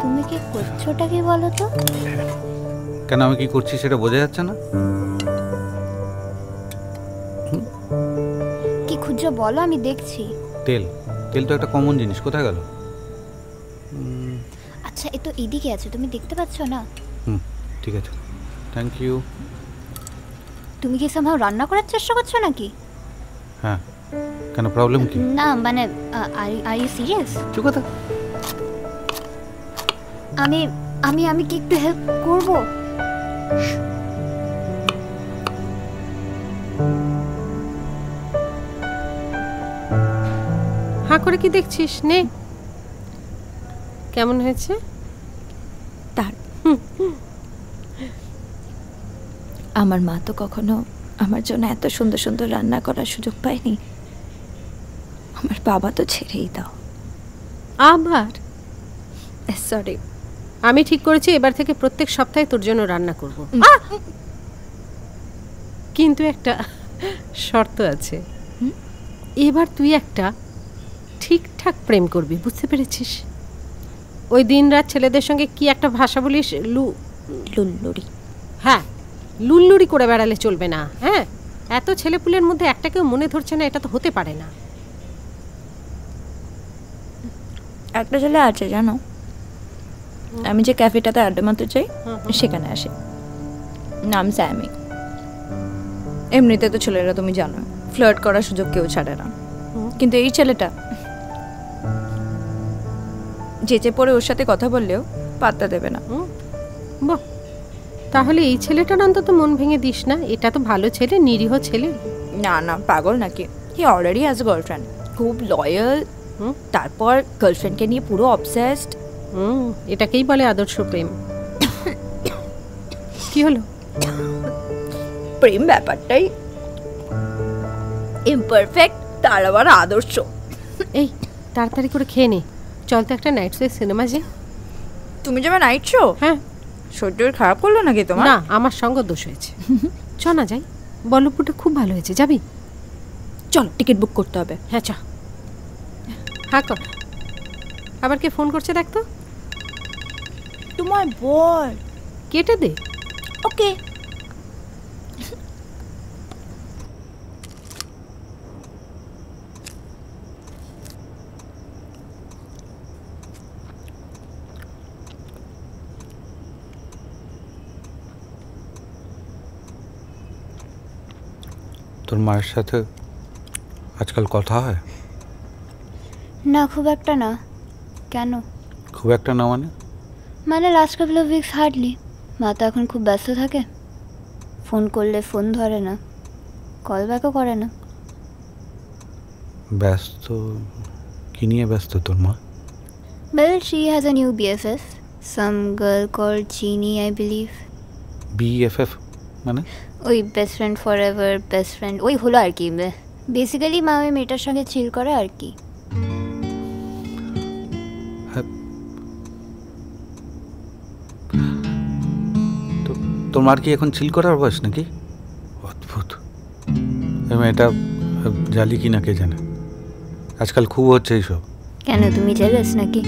তুমি কি করছোটা কি বলো তো কেন আমি কি করছি সেটা বোঝা যাচ্ছে না? কি খুঁজছো বলো আমি দেখছি। তেল। তেল তো একটা কমন জিনিস কোথায় গেল? আচ্ছা এ তো এদিকে আছে তুমি দেখতে পাচ্ছ না? হুম ঠিক আছে। থ্যাংক ইউ তুমি কি সামহাও রান্না করার চেষ্টা করছ নাকি? হ্যাঁ কেন প্রবলেম কি? না মানে আর ইউ সিরিয়াস চুপ কথা। আমি আমি আমি কি একটু হেল্প করব? হাঁ করে কি দেখছিস? নে। কেমন হয়েছে? তার আমার মা তো কখনো আমার জন্য এত সুন্দর সুন্দর রান্না করার সুযোগ পায়নি। আমার বাবা তো ছেড়েই দাও। আবার সরি আমি ঠিক করেছি এবার থেকে প্রত্যেক সপ্তাহে তোর জন্য রান্না করব। কিন্তু একটা শর্ত আছে। এবার তুই একটা ঠিকঠাক প্রেম করবি বুঝতে পেরেছিস? ওই দিন রাত ছেলেদের সঙ্গে কি একটা ভাষা বলিস লু লুল্লুরি। হ্যাঁ লুল্লুরি করে বেড়ালে চলবে না হ্যাঁ? এত ছেলেপুলের মধ্যে একটাকেও মনে ধরছে না এটা তো হতে পারে না। একটা ছেলে আছে জানো? আমি যে ক্যাফেটাতে আড্ডা মারতে চাই সেখানে আসে। নাম স্যামি। এমনিতে তো ছেলেরা তুমি জানো ফ্লার্ট করার সুযোগ কেউ ছাড়ে না। কিন্তু এই ছেলেটা যেচে পড়ে ওর সাথে কথা বললেও পাত্তা দেবে না। বাহ! তাহলে এই ছেলেটার অন্তত মন ভেঙে দিস না। এটা তো ভালো ছেলে নিরীহ ছেলে। না না পাগল নাকি? হি অলরেডি হ্যাজ গার্লফ্রেন্ড খুব লয়াল তারপর গার্লফ্রেন্ডকে নিয়ে পুরো অবসেসড হুম এটাকেই বলে আদর্শ প্রেম। কি হলো? প্রেম ব্যাপারটাই ইমপারফেক্ট তার আবার আদর্শ। এই তাড়াতাড়ি করে খেয়ে নে। চল তো একটা নাইট শো সিনেমা যে তুমি যাবে নাইট শো হ্যাঁ। শরীর খারাপ করল নাকি তোমার? না আমার সঙ্গ দোষ হয়েছে। চ না যাই। বল্লভপুরটা খুব ভালো হয়েছে যাবি? চল টিকিট বুক করতে হবে। হ্যাঁ চ। হ্যাঁ কর আবার কে ফোন করছে দেখ তো। তোমার বল কেটে দে। ওকে। তোর মায়ের সাথে আজকাল কথা হয়? না খুব একটা না। কেন? খুব একটা না মানে? মানে last couple of weeks hardly মা তো এখন খুব ব্যস্ত থাকে। ফোন করলে ফোন ধরে না। কল ব্যাকও করে না। ব্যস্ত? কি নিয়ে ব্যস্ত তোর মা? Well, she has a new BFF. Some girl called Jeannie, I believe. BFF মানে? ওই best friend for ever best friend ওই হলো আর কি। বেসিক্যালি মা ওই মেয়েটার সঙ্গে চিল করে আর কি। তোর মার কি এখন চিল করার বয়স নাকি? অদ্ভুত। মেয়েটা জালি কিনা কে জানে? আজকাল খুব হচ্ছে এইসব। কেন তুমি জেলাস নাকি?